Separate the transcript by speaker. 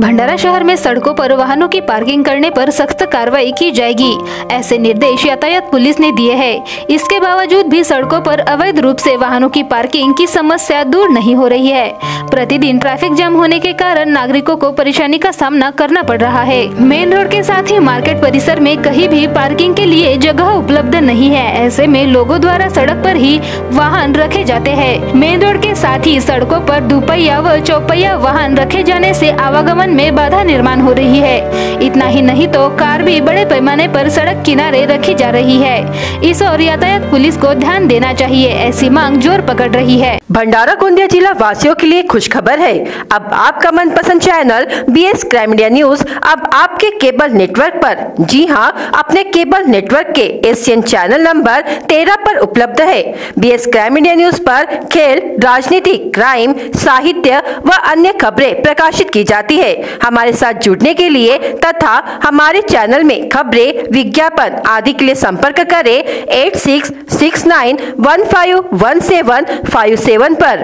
Speaker 1: भंडारा शहर में सड़कों पर वाहनों की पार्किंग करने पर सख्त कार्रवाई की जाएगी। ऐसे निर्देश यातायात पुलिस ने दिए हैं। इसके बावजूद भी सड़कों पर अवैध रूप से वाहनों की पार्किंग की समस्या दूर नहीं हो रही है। प्रतिदिन ट्रैफ़िक जाम होने के कारण नागरिकों को परेशानी का सामना करना पड़ रहा है। मेन रोड के साथ ही मार्केट परिसर में कहीं भी पार्किंग के लिए जगह उपलब्ध नहीं है। ऐसे में लोगों द्वारा सड़क पर ही वाहन रखे जाते हैं। मेन रोड के साथ ही सड़कों पर दुपहिया व चौपहिया वाहन रखे जाने से आवागमन आवागमन में बाधा निर्माण हो रही है। इतना ही नहीं तो कार भी बड़े पैमाने पर सड़क किनारे रखी जा रही है। इस और यातायात पुलिस को ध्यान देना चाहिए, ऐसी मांग ज़ोर पकड़ रही है।
Speaker 2: भंडारा गोंदिया जिला वासियों के लिए खुश खबर है। अब आपका मनपसंद channel B S crime India news अब आपके केबल नेटवर्क पर। जी हाँ अपने केबल नेटवर्क के एशियन चैनल नंबर तेरह पर उपलब्ध है। B S crime India news पर खेल, राजनीति क्राइम साहित्य व अन्य खबरें प्रकाशित की जाती है। हमारे साथ जुड़ने के लिए तथा हमारे चैनल में खबरें, विज्ञापन आदि के लिए संपर्क करें, eight six six nine one five one seven five seven पर।